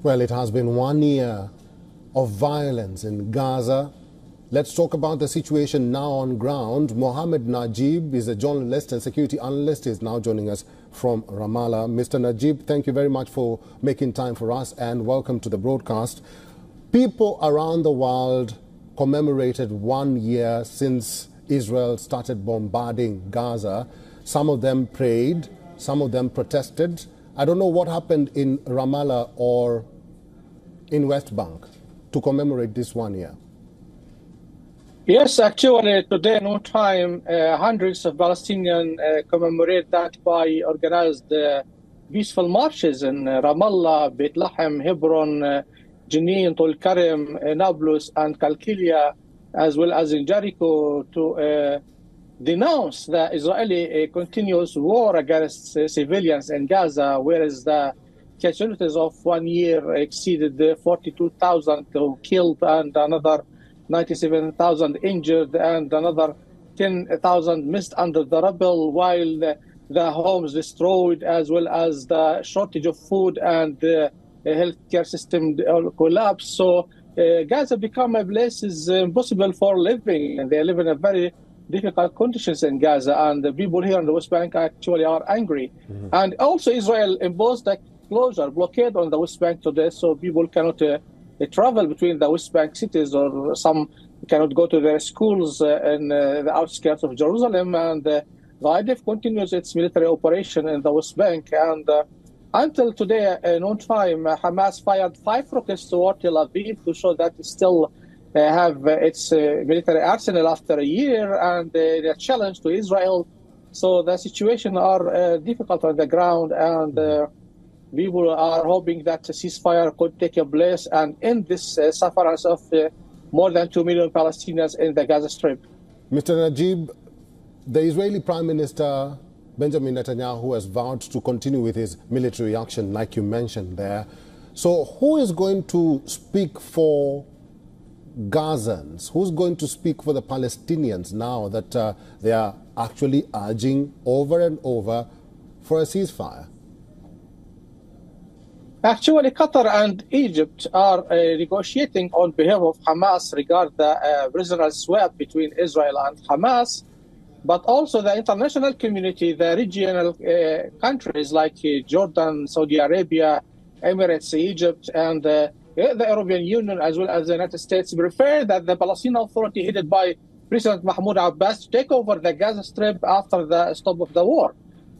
Well, it has been one year of violence in Gaza. Let's talk about the situation now on ground. Mohammed Najib is a journalist and security analyst. He is now joining us from Ramallah. Mr. Najib, thank you very much for making time for us and welcome to the broadcast. People around the world commemorated one year since Israel started bombarding Gaza. Some of them prayed, some of them protested. I don't know what happened in Ramallah or in West Bank to commemorate this one year. Yes, actually, today, no time, uh, hundreds of Palestinians uh, commemorate that by organized uh, peaceful marches in Ramallah, Bethlehem, Hebron, uh, Jenin, Tulkarem, Nablus, and Kalkilia, as well as in Jericho, to uh, denounce the Israeli uh, continuous war against civilians in Gaza, whereas the casualties of one year exceeded 42,000 killed and another 97,000 injured and another 10,000 missed under the rubble while the, the, homes destroyed as well as the shortage of food and the healthcare system collapse. So uh, Gaza become a place is impossible for living and they live in a very difficult conditions in Gaza and the people here in the West Bank actually are angry. Mm-hmm. And also Israel imposed a closure, blockade on the West Bank today so people cannot uh, travel between the West Bank cities, or some cannot go to their schools uh, in uh, the outskirts of Jerusalem. And uh, the IDF continues its military operation in the West Bank. And until today, in on time, Hamas fired five rockets toward Tel Aviv to show that it still uh, have uh, its uh, military arsenal after a year and uh, challenge to Israel. So the situation are difficult on the ground and people are hoping that a ceasefire could take a place and end this uh, sufferance of uh, more than 2 million Palestinians in the Gaza Strip. Mr. Najib, the Israeli Prime Minister Benjamin Netanyahu has vowed to continue with his military action, like you mentioned there. So, who is going to speak for Gazans? Who's going to speak for the Palestinians now that uh, they are actually urging over and over for a ceasefire? Actually, Qatar and Egypt are uh, negotiating on behalf of Hamas regarding the uh, prisoner swap between Israel and Hamas, but also the international community, the regional uh, countries like uh, Jordan, Saudi Arabia, Emirates, Egypt, and uh, the European Union, as well as the United States, prefer that the Palestinian Authority, headed by President Mahmoud Abbas, take over the Gaza Strip after the stop of the war.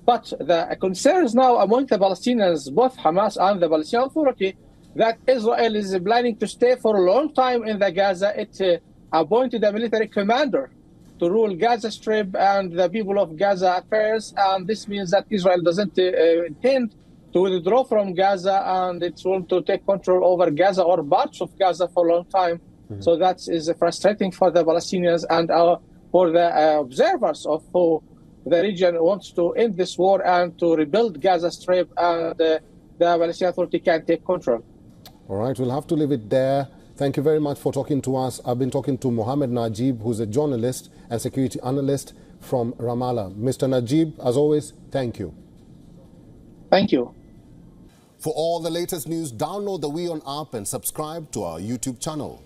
But the concerns now among the Palestinians, both Hamas and the Palestinian Authority, that Israel is planning to stay for a long time in the Gaza. It uh, appointed a military commander to rule Gaza Strip and the people of Gaza affairs. And this means that Israel doesn't uh, intend to withdraw from Gaza and it's going to take control over Gaza or parts of Gaza for a long time. Mm-hmm. So that is frustrating for the Palestinians and uh, for the uh, observers of who the region wants to end this war and to rebuild Gaza Strip, and uh, the Palestinian Authority can take control. All right, we'll have to leave it there. Thank you very much for talking to us. I've been talking to Mohammed Najib, who's a journalist and security analyst from Ramallah. Mr. Najib, as always, thank you. Thank you. For all the latest news, download the WION app and subscribe to our YouTube channel.